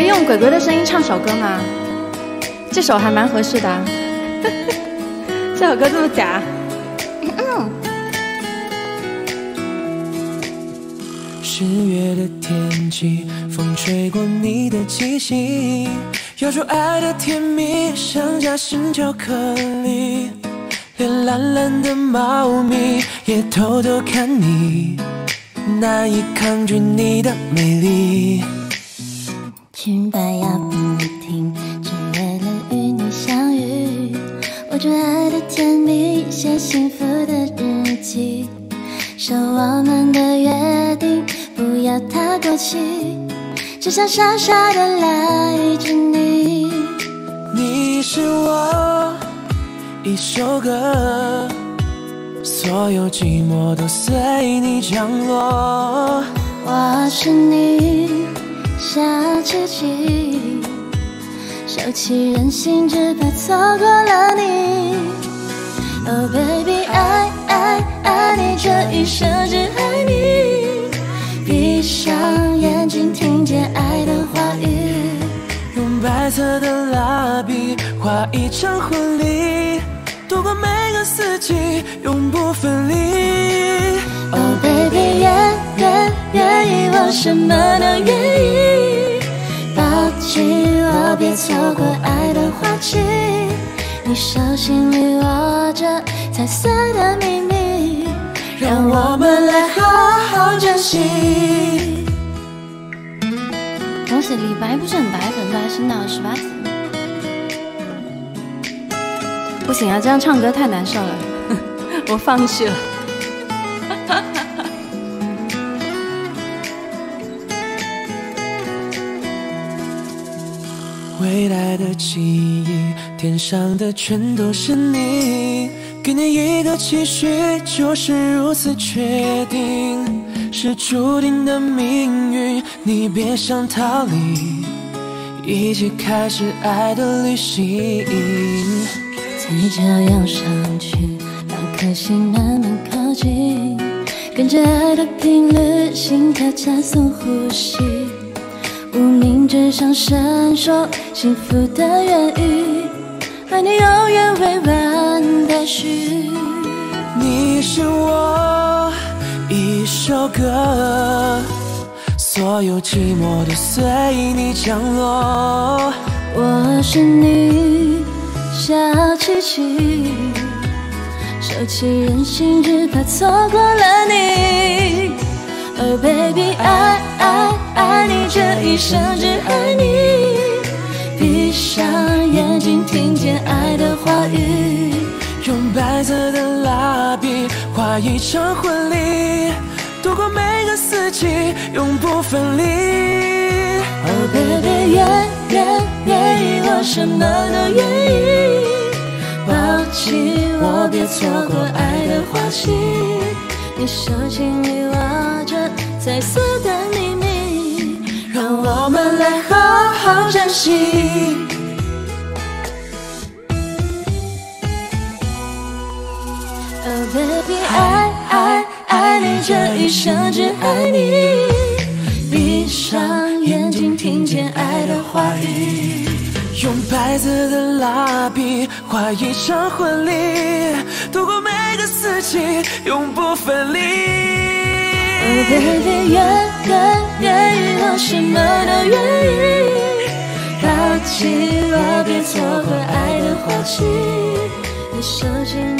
用鬼鬼的声音唱首歌吗？这首还蛮合适的。这首歌这么假。十月的天气，风吹过你的气息，咬住爱的甜蜜，像夹心巧克力，连懒懒的猫咪也偷偷看你，难以抗拒你的美丽。它过期，只想傻傻的赖着你。你是我一首歌，所有寂寞都随你降落。我是你小奇迹，收起任性，只怕错过了你。Oh baby，爱爱爱你这一生色的蜡笔画一场婚礼，度过每个四季，永不分离。Oh baby，愿愿愿意，我什么都愿意。抱紧我，别错过爱的花期。你手心里握着彩色的秘密，让我们来好好珍惜。恭喜李白不是很白，粉丝还升到了十八级。不行啊，这样唱歌太难受了，我放弃了。未来的记忆，天上的全都是你，给你一个期许，就是如此确定，是注定的命运，你别想逃离，一起开始爱的旅行。嘴角扬上去，两颗心慢慢靠近，跟着爱的频率，心跳加速呼吸。无名指上闪烁幸福的原语，爱你永远未完待续。你是我一首歌，所有寂寞都随你降落。我是你小奇迹，收起任性，只怕错过了你。Oh baby，爱爱爱你这一生只爱你。闭上眼睛，听见爱的话语。用白色的蜡笔画一场婚礼，过每个四季，永不分离。Oh baby，愿愿愿意，我什么都愿意。抱紧我，别错过爱的花期。你手心里握着彩色的秘密，让我们来好好珍惜。Oh baby，爱爱爱一生只爱你。闭上眼睛，听见爱的话语。用白色的蜡笔画一场婚礼，度过每个四季，永不分离。Oh baby，愿愿愿意，我什么都愿意。抱紧我，别错过爱的花期。你手心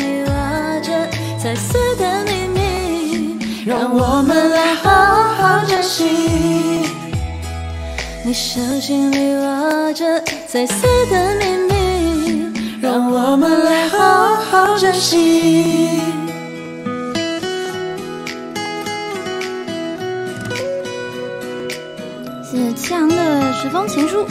你手心里握着彩色的秘密，让我们来好好珍惜。谢谢七阳的十封情书。